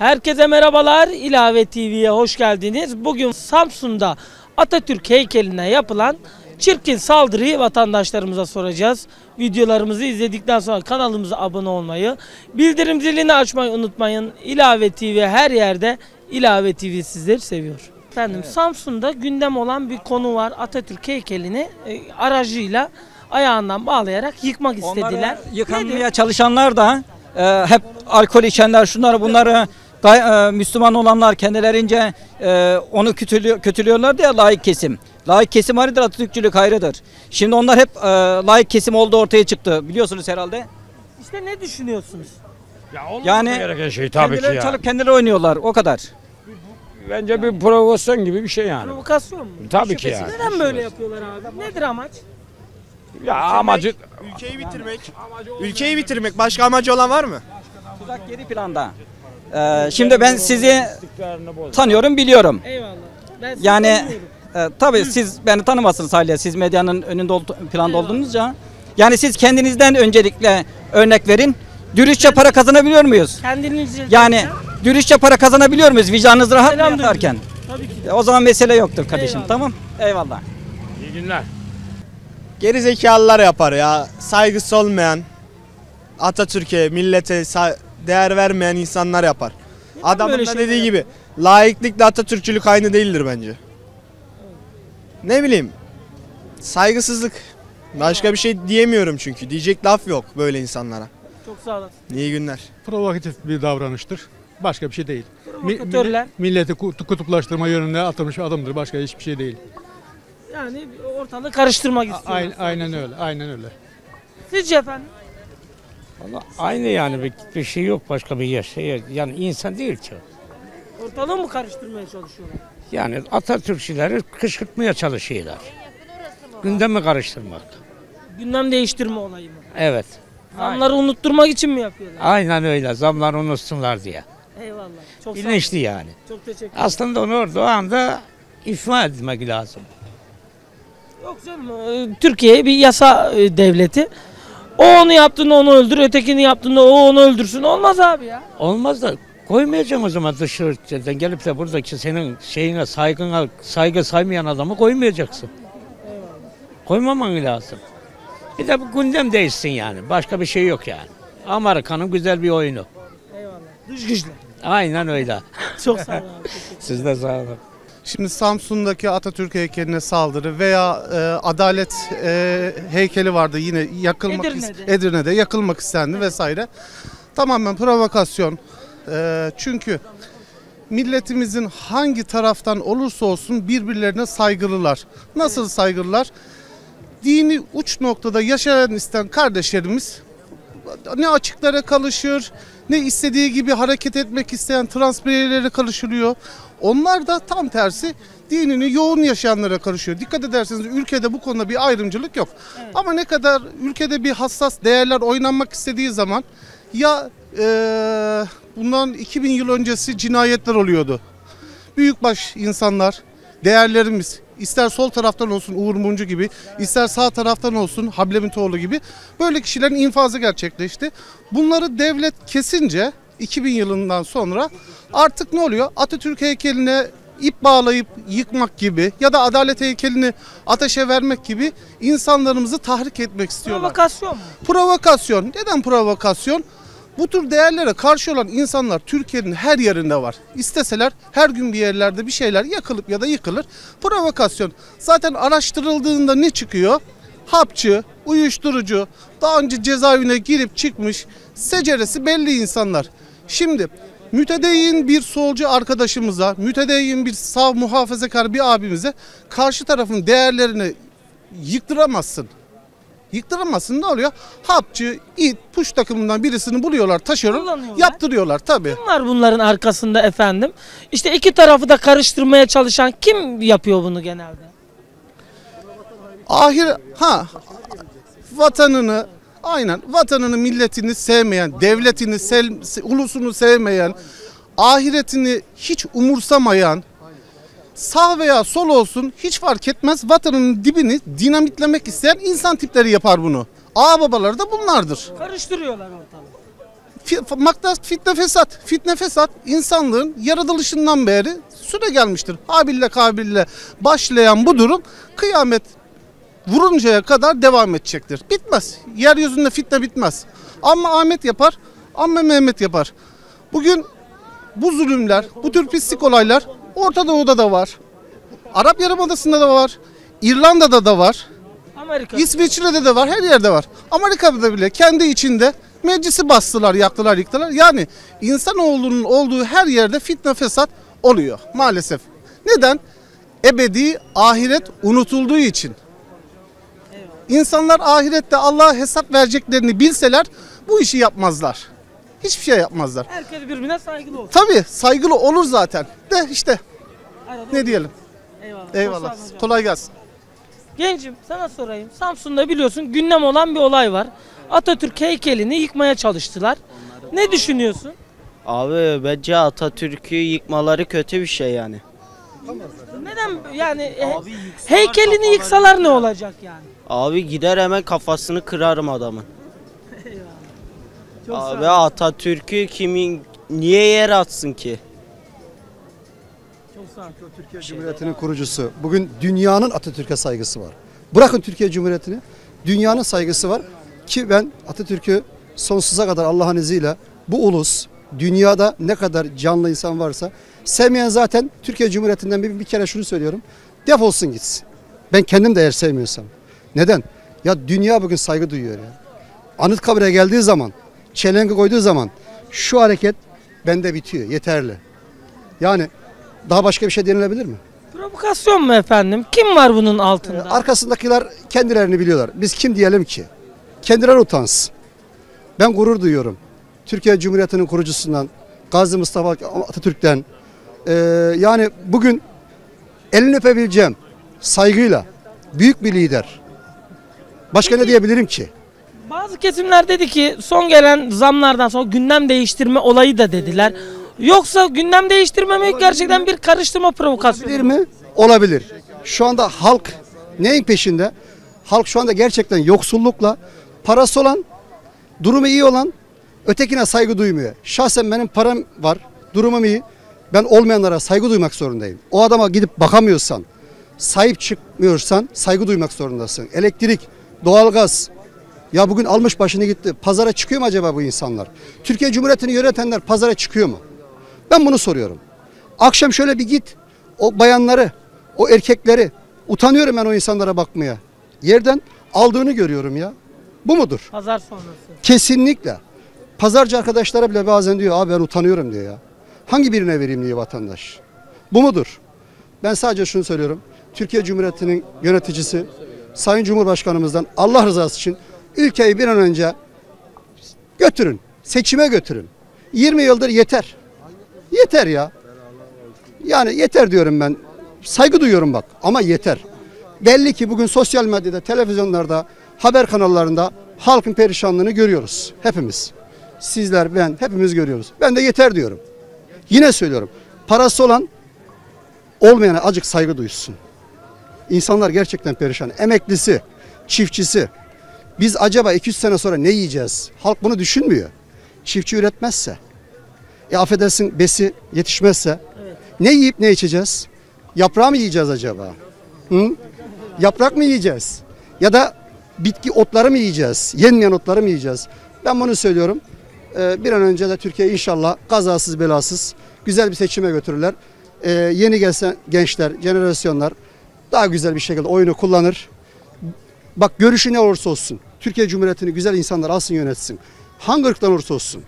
Herkese merhabalar. İlave TV'ye hoş geldiniz. Bugün Samsun'da Atatürk heykeline yapılan çirkin saldırıyı vatandaşlarımıza soracağız. Videolarımızı izledikten sonra kanalımıza abone olmayı, bildirim zilini açmayı unutmayın. İlave TV her yerde İlave TV sizleri seviyor. Efendim Samsun'da gündem olan bir konu var. Atatürk heykelini e, aracıyla ayağından bağlayarak yıkmak istediler. Onları yıkanmaya Nedir? çalışanlar da e, hep alkol içenler şunları bunları Müslüman olanlar kendilerince e, onu kötülüyor, kötülüyorlar diye layık kesim. Layık kesim ayrıdır Atatürkçülük ayrıdır. Şimdi onlar hep e, layık kesim olduğu ortaya çıktı biliyorsunuz herhalde. İşte ne düşünüyorsunuz? Ya Yani gereken şey tabii ki kendileri ya. çalıp kendileri oynuyorlar o kadar. Bence bir provokasyon gibi bir şey yani. Provokasyon mu? Tabii ki yani. Neden böyle yapıyorlar abi? Nedir amaç? Ya amacı Ülkeyi bitirmek. Ülkeyi bitirmek. Başka amacı olan var mı? Tuzak geri planda. E, şimdi ben sizi tanıyorum biliyorum. Eyvallah. Ben sizi Yani e, tabii siz beni tanımazsınız hala siz medyanın önünde ol- planda Eyvallah. olduğunuzca. Yani siz kendinizden öncelikle örnek verin. Dürüstçe para kazanabiliyor muyuz? kendinizi Yani dürüstçe para kazanabiliyor muyuz? Vicdanınız rahat mı Selam yatarken? Tabii ki. E, O zaman mesele yoktur kardeşim Eyvallah. tamam? Eyvallah. iyi günler. Geri zekalılar yapar ya. Saygısı olmayan, Atatürk'e, millete sa- değer vermeyen insanlar yapar. Adamın böyle da şeyler dediği gibi laiklikle Atatürkçülük aynı değildir bence. Ne bileyim. Saygısızlık. Başka bir şey diyemiyorum çünkü. Diyecek laf yok böyle insanlara. Çok sağ olasın. İyi günler. provokatif bir davranıştır. Başka bir şey değil. Mi- Provokatörler. milleti ku- kutuplaştırma yönünde atılmış bir adımdır. Başka hiçbir şey değil. Yani ortalığı karıştırmak A- istiyorlar. Aynen, aynen öyle. Aynen öyle. Sizce efendim? Valla aynı yani bir, bir şey yok başka bir yer. Şey, yani insan değil ki. Ortalığı mı karıştırmaya çalışıyorlar? Yani Atatürkçüleri kışkırtmaya çalışıyorlar. Gündemi karıştırmak. Gündem değiştirme olayı mı? Evet. Zamları unutturmak için mi yapıyorlar? Aynen öyle. Zamları unutsunlar diye. Eyvallah. Çok sağ Bilinçli yani. Çok teşekkür ederim. Aslında onu orada o anda ifade etmek lazım. Yok canım. e, Türkiye bir yasa e, devleti. O onu yaptığında onu öldür, ötekini yaptığında o onu öldürsün. Olmaz abi ya. Olmaz da koymayacağım o zaman dışarıdan gelip de buradaki senin şeyine saygına saygı saymayan adamı koymayacaksın. Koymaman lazım. Bir de bu gündem değişsin yani. Başka bir şey yok yani. Amerika'nın güzel bir oyunu. Eyvallah. Dış güçler. Aynen öyle. Çok sağ olun. Siz de sağ olun. Şimdi Samsun'daki Atatürk heykeline saldırı veya e, Adalet e, heykeli vardı yine yakılmak Edirne'de. Edirne'de yakılmak istendi vesaire. Tamamen provokasyon. E, çünkü milletimizin hangi taraftan olursa olsun birbirlerine saygılılar. Nasıl saygılılar? Dini uç noktada yaşayan isteyen kardeşlerimiz ne açıklara kalışır, ne istediği gibi hareket etmek isteyen trans bireylere karışılıyor. Onlar da tam tersi dinini yoğun yaşayanlara karışıyor. Dikkat ederseniz ülkede bu konuda bir ayrımcılık yok. Ama ne kadar ülkede bir hassas değerler oynanmak istediği zaman ya eee, bundan 2000 yıl öncesi cinayetler oluyordu. Büyükbaş insanlar, değerlerimiz ister sol taraftan olsun Uğur Mumcu gibi, ister sağ taraftan olsun Hablemitoğlu gibi böyle kişilerin infazı gerçekleşti. Bunları devlet kesince 2000 yılından sonra artık ne oluyor? Atatürk heykeline ip bağlayıp yıkmak gibi ya da adalet heykelini ateşe vermek gibi insanlarımızı tahrik etmek istiyorlar. Provokasyon mu? Provokasyon. Neden provokasyon? Bu tür değerlere karşı olan insanlar Türkiye'nin her yerinde var. İsteseler her gün bir yerlerde bir şeyler yakılıp ya da yıkılır. Provokasyon. Zaten araştırıldığında ne çıkıyor? Hapçı, uyuşturucu, daha önce cezaevine girip çıkmış, seceresi belli insanlar. Şimdi mütedeyyin bir solcu arkadaşımıza, mütedeyyin bir sağ muhafazakar bir abimize karşı tarafın değerlerini yıktıramazsın. Yıktıramazsın ne oluyor? Hapçı, it, puş takımından birisini buluyorlar, taşıyorlar, yaptırıyorlar tabii. Kim var bunların arkasında efendim? İşte iki tarafı da karıştırmaya çalışan kim yapıyor bunu genelde? Ahir ha vatanını aynen vatanını milletini sevmeyen, devletini, sel- ulusunu sevmeyen, ahiretini hiç umursamayan sağ veya sol olsun hiç fark etmez vatanının dibini dinamitlemek isteyen insan tipleri yapar bunu. Ağababaları da bunlardır. Karıştırıyorlar ortalığı. maksat fitne fesat. Fitne fesat insanlığın yaratılışından beri süre gelmiştir. Habil'le Kabil'le başlayan bu durum kıyamet vuruncaya kadar devam edecektir. Bitmez. Yeryüzünde fitne bitmez. Ama Ahmet yapar, ama Mehmet yapar. Bugün bu zulümler, bu tür pislik olaylar Orta Doğu'da da var. Arap Yarımadası'nda da var. İrlanda'da da var. Amerika. İsviçre'de de var, her yerde var. Amerika'da da bile kendi içinde meclisi bastılar, yaktılar, yıktılar. Yani insanoğlunun olduğu her yerde fitne fesat oluyor maalesef. Neden? Ebedi ahiret unutulduğu için. İnsanlar ahirette Allah'a hesap vereceklerini bilseler bu işi yapmazlar. Hiçbir şey yapmazlar. Herkes birbirine saygılı olsun. Tabii saygılı olur zaten. De işte Aynen, ne diyelim. Eyvallah. Eyvallah. Kolay gelsin. Gencim sana sorayım. Samsun'da biliyorsun gündem olan bir olay var. Atatürk heykelini yıkmaya çalıştılar. Ne düşünüyorsun? Abi bence Atatürk'ü yıkmaları kötü bir şey yani. Neden yani e, heykelini yıksalar ne olacak yani? Abi gider hemen kafasını kırarım adamın. Çok sağ Abi. Atatürk'ü kimin niye yer atsın ki? Çok sağ ol. Türkiye Cumhuriyeti'nin kurucusu. Bugün dünyanın Atatürk'e saygısı var. Bırakın Türkiye Cumhuriyeti'ni. Dünyanın saygısı var. Ki ben Atatürk'ü sonsuza kadar Allah'ın izniyle bu ulus dünyada ne kadar canlı insan varsa sevmeyen zaten Türkiye Cumhuriyeti'nden bir, bir kere şunu söylüyorum. Defolsun gitsin. Ben kendim de eğer sevmiyorsam. Neden? Ya dünya bugün saygı duyuyor ya. Anıtkabir'e geldiği zaman, çelengi koyduğu zaman şu hareket bende bitiyor. Yeterli. Yani daha başka bir şey denilebilir mi? Provokasyon mu efendim? Kim var bunun Ee, altında? Arkasındakiler kendilerini biliyorlar. Biz kim diyelim ki? Kendileri utansın. Ben gurur duyuyorum. Türkiye Cumhuriyeti'nin kurucusundan, Gazi Mustafa Atatürk'ten. Ee, yani bugün elini öpebileceğim saygıyla büyük bir lider. Başka ne diyebilirim ki? Bazı kesimler dedi ki son gelen zamlardan sonra gündem değiştirme olayı da dediler. Yoksa gündem değiştirme mi gerçekten bir karıştırma provokasyonu? Olabilir mi? Olabilir. Şu anda halk neyin peşinde? Halk şu anda gerçekten yoksullukla parası olan, durumu iyi olan ötekine saygı duymuyor. Şahsen benim param var, durumum iyi. Ben olmayanlara saygı duymak zorundayım. O adama gidip bakamıyorsan, sahip çıkmıyorsan saygı duymak zorundasın. Elektrik, doğalgaz, ya bugün almış başını gitti. Pazara çıkıyor mu acaba bu insanlar? Türkiye Cumhuriyeti'ni yönetenler pazara çıkıyor mu? Ben bunu soruyorum. Akşam şöyle bir git. O bayanları, o erkekleri utanıyorum ben o insanlara bakmaya. Yerden aldığını görüyorum ya. Bu mudur? Pazar sonrası. Kesinlikle. Pazarcı arkadaşlara bile bazen diyor abi ben utanıyorum diyor ya. Hangi birine vereyim diyor vatandaş. Bu mudur? Ben sadece şunu söylüyorum. Türkiye Cumhuriyeti'nin yöneticisi Sayın Cumhurbaşkanımızdan Allah rızası için ülkeyi bir an önce götürün. Seçime götürün. 20 yıldır yeter. Yeter ya. Yani yeter diyorum ben. Saygı duyuyorum bak ama yeter. Belli ki bugün sosyal medyada, televizyonlarda, haber kanallarında halkın perişanlığını görüyoruz. Hepimiz. Sizler, ben hepimiz görüyoruz. Ben de yeter diyorum. Yine söylüyorum. Parası olan olmayana acık saygı duysun. İnsanlar gerçekten perişan. Emeklisi, çiftçisi. Biz acaba 200 sene sonra ne yiyeceğiz? Halk bunu düşünmüyor. Çiftçi üretmezse, e affedersin besi yetişmezse ne yiyip ne içeceğiz? Yaprağı mı yiyeceğiz acaba? Hı? Yaprak mı yiyeceğiz? Ya da bitki otları mı yiyeceğiz? Yenmeyen otları mı yiyeceğiz? Ben bunu söylüyorum. Ee, bir an önce de Türkiye inşallah kazasız belasız güzel bir seçime götürürler. Ee, yeni gelsen gençler, jenerasyonlar daha güzel bir şekilde oyunu kullanır. Bak görüşü ne olursa olsun. Türkiye Cumhuriyeti'ni güzel insanlar alsın yönetsin. Hangi ırktan olursa olsun.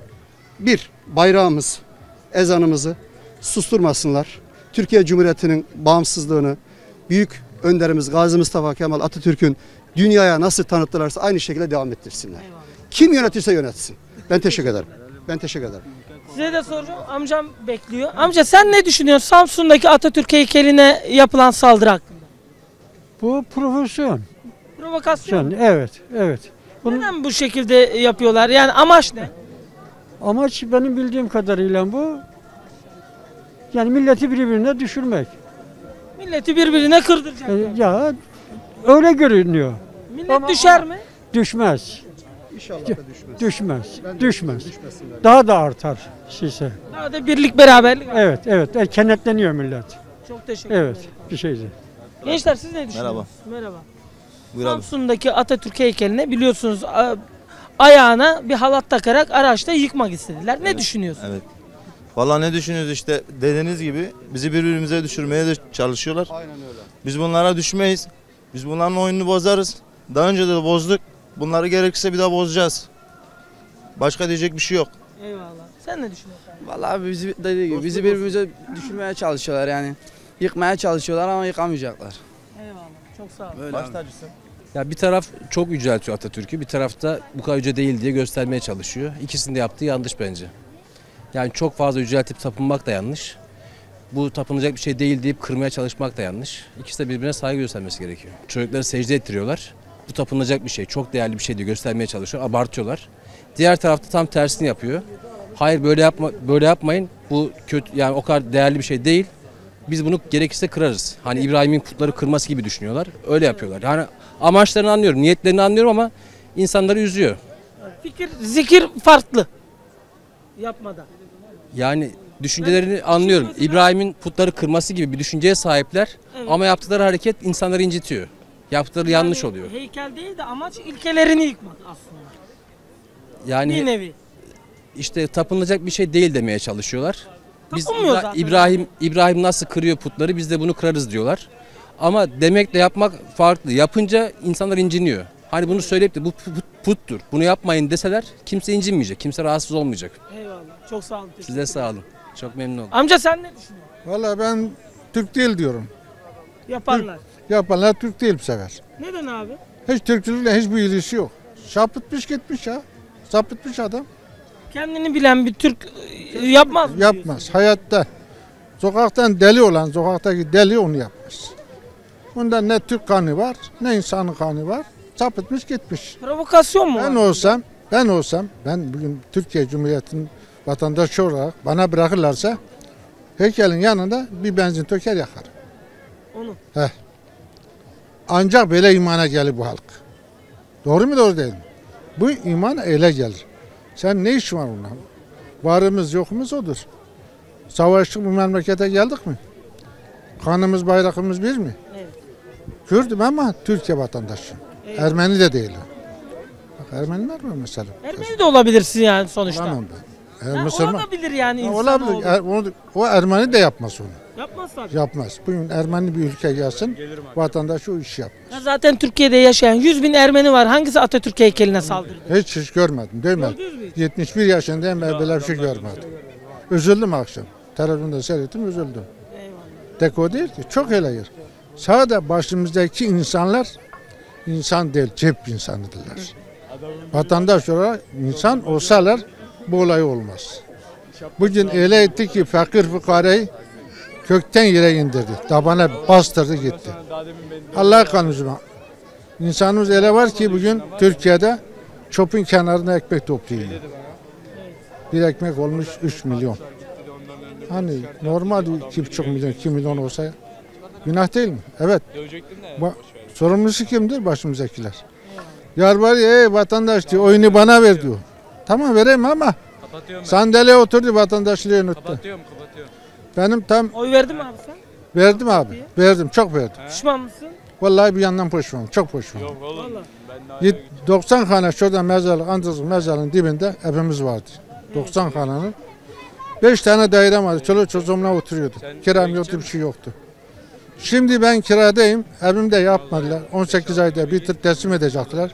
Bir, bayrağımız, ezanımızı susturmasınlar. Türkiye Cumhuriyeti'nin bağımsızlığını büyük önderimiz Gazi Mustafa Kemal Atatürk'ün dünyaya nasıl tanıttılarsa aynı şekilde devam ettirsinler. Kim yönetirse yönetsin. Ben teşekkür ederim. Ben teşekkür ederim. Size de soracağım. Amcam bekliyor. Amca sen ne düşünüyorsun Samsun'daki Atatürk heykeline yapılan saldırı hakkında? Bu profesyon. Provokasyon. mu? Evet, evet. Bunun Neden bu şekilde yapıyorlar? Yani amaç ne? Amaç benim bildiğim kadarıyla bu. Yani milleti birbirine düşürmek. Milleti birbirine kırdıracak. Yani. ya öyle görünüyor. Millet Ama- düşer mi? Düşmez. İnşallah da düşmez. Düşmez. Ben Düşmez. Daha da artar şişe. Daha da birlik beraberlik. Evet, evet. E, kenetleniyor millet. Çok teşekkür Evet, ederim. bir şeydi. Gençler siz ne düşünüyorsunuz? Merhaba. Buyur abi. Samsun'daki Atatürk heykeline biliyorsunuz ayağına bir halat takarak araçta yıkmak istediler. Ne düşünüyorsunuz? Evet. Vallahi ne düşünüyoruz işte dediğiniz gibi bizi birbirimize düşürmeye de çalışıyorlar. Aynen öyle. Biz bunlara düşmeyiz. Biz bunların oyununu bozarız. Daha önce de bozduk. Bunları gerekirse bir daha bozacağız. Başka diyecek bir şey yok. Eyvallah. Sen ne düşünüyorsun? Vallahi abi bizi dediği gibi bizi birbirimize düşürmeye çalışıyorlar yani. Yıkmaya çalışıyorlar ama yıkamayacaklar. Eyvallah. Çok sağ olun. Böyle abi. Ya bir taraf çok yüceltiyor Atatürk'ü, bir tarafta bu kadar yüce değil diye göstermeye çalışıyor. İkisini de yaptığı yanlış bence. Yani çok fazla yüceltip tapınmak da yanlış. Bu tapınacak bir şey değil deyip kırmaya çalışmak da yanlış. İkisi de birbirine saygı göstermesi gerekiyor. Çocukları secde ettiriyorlar. Bu tapınacak bir şey, çok değerli bir şey diye göstermeye çalışıyor, abartıyorlar. Diğer tarafta tam tersini yapıyor. Hayır böyle yapma, böyle yapmayın. Bu kötü yani o kadar değerli bir şey değil. Biz bunu gerekirse kırarız. Hani İbrahim'in putları kırması gibi düşünüyorlar. Öyle yapıyorlar. Yani amaçlarını anlıyorum, niyetlerini anlıyorum ama insanları üzüyor. Fikir, zikir farklı. Yapmadan. Yani düşüncelerini anlıyorum. İbrahim'in putları kırması gibi bir düşünceye sahipler Evet. ama yaptıkları hareket insanları incitiyor. Yaptıkları yanlış Yani oluyor. Heykel değil de amaç ilkelerini yıkmak aslında. bir Yani nevi. işte tapınılacak bir şey değil demeye çalışıyorlar. Biz İbra- zaten. İbrahim İbrahim nasıl kırıyor putları biz de bunu kırarız diyorlar. Ama demekle yapmak farklı. Yapınca insanlar inciniyor. Hani bunu söyleyip de bu put- puttur. Bunu yapmayın deseler kimse incinmeyecek. Kimse rahatsız olmayacak. Eyvallah. Çok sağ olun. Size sağ olun. Çok memnun oldum. Amca sen ne düşünüyorsun? Valla ben Türk değil diyorum. Yapanlar. Yapanlar Türk değil bu sefer. Neden abi? Hiç Türkçülükle hiçbir ilgisi yok. Sapıtmış gitmiş ya. Sapıtmış adam. Kendini bilen bir Türk e, yapmaz mı? Yapmaz. Hayatta. Sokaktan deli olan sokaktaki deli onu yapmaz. Bunda ne Türk kanı var ne insanın kanı var. Sapıtmış gitmiş. Provokasyon mu Ben var? olsam, ben olsam, ben bugün Türkiye Cumhuriyeti'nin vatandaşı olarak bana bırakırlarsa heykelin yanında bir benzin töker yakar. Onu. Heh. Ancak böyle imana gelir bu halk. Doğru mu doğru değil mi? Bu iman ele gelir. Sen ne iş var onunla? Varımız yokumuz odur. Savaştık bu memlekete geldik mi? Kanımız bayrağımız bir mi? Kürdüm ama Türkiye vatandaşı. Evet. Ermeni de değilim. Bak Ermeniler var mesela. Ermeni de olabilirsin yani sonuçta. Olamam ben. Er, Ha, Müslüman. olabilir yani insan olabilir. Er- o, o Ermeni de yapmaz onu. Yapmaz tabii. Yapmaz. Bugün Ermeni bir ülke gelsin, vatandaş o işi yap. Ya zaten Türkiye'de yaşayan 100 bin Ermeni var. Hangisi Atatürk heykeline saldırdı? Hiç hiç görmedim, mi? Hiç? 71 yaşındayım ben böyle bir şey görmedim. Üzüldüm akşam. Televizyonda seyrettim, üzüldüm. Deko değil ki, çok hele yer. Sadece başımızdaki insanlar insan değil, cep insanıdırlar. Vatandaş olarak insan olsalar bu olay olmaz. Bugün öyle etti ki fakir fukarayı kökten yere indirdi. Tabana bastırdı gitti. Allah kanımızma. İnsanımız öyle var ki bugün Türkiye'de çöpün kenarında ekmek topluyor. Bir ekmek olmuş 3 milyon. Hani normal 2,5 milyon, 2 milyon olsa günah değil mi? Evet. Ba- sorumlusu kimdir? Başımızdakiler. Yar var ya "Ey vatandaş diyor oyunu bana ver diyor. Tamam vereyim ama sandalye oturdu vatandaşlığı unuttu. Benim tam Oy verdin mi abi sen? verdim abi. Verdim çok verdim. Pişman mısın? Vallahi bir yandan pişmanım. Çok pişmanım. Vallahi. Yet- 90 hane şurada mezarlık, Andrızlık mezarlığın dibinde evimiz vardı. 90 hanenin. 5 tane dairem vardı. Çoluk çocuğumla oturuyordu. Kiram yoktu, bir şey yoktu. Şimdi ben kiradayım. Evimde yapmadılar. 18 ayda bitir teslim edecekler.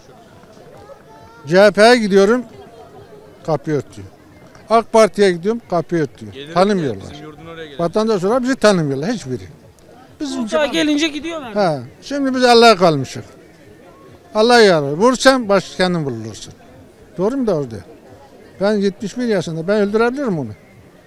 CHP'ye gidiyorum. Kapıyı örtüyor. AK Parti'ye gidiyorum. Kapıyı örtüyor. Tanımıyorlar. Vatandaş olarak bizi tanımıyorlar. Hiçbiri. Bizim Uçağa gelince gidiyorlar. Ha, şimdi biz Allah'a kalmışız. Allah yarar. Vursan baş kendin vurulursun. Doğru mu doğru değil. Ben 71 yaşında. Ben öldürebilirim onu.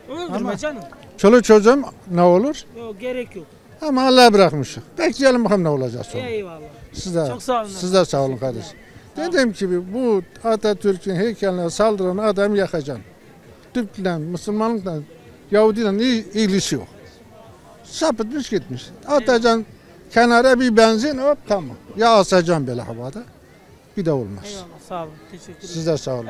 Öldürme Ama- canım. Çoluk çocuğum ne olur? Yok gerek yok. Ama Allah'a bırakmışız. Bekleyelim bakalım ne olacak sonra. Eyvallah. Siz de, Çok sağ olun. siz de sağ olun kardeşim. Dediğim gibi bu Atatürk'ün heykeline saldıran adamı yakacaksın. Türk'le, Müslümanlıkla, Yahudi'yle il- ilgisi yok. Sapıtmış gitmiş. Atacaksın kenara bir benzin hop tamam. Ya asacaksın böyle havada. bir de olmaz. Eyvallah sağ olun. Teşekkür ederim. Siz de sağ olun.